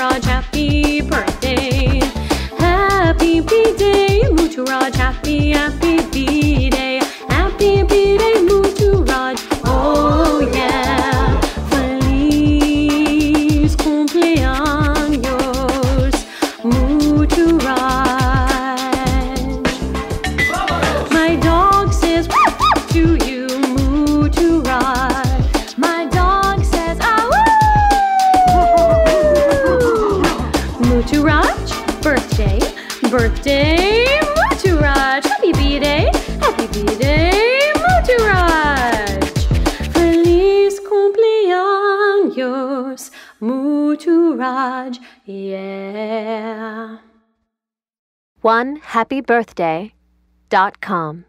Muthuraj, happy birthday. Happy B-Day, Muthuraj, happy, happy Muthuraj, birthday, birthday, Muthuraj. Happy B-Day, happy B-Day, Muthuraj. Feliz cumpleaños, Muthuraj, yeah. One happy birthday dot com.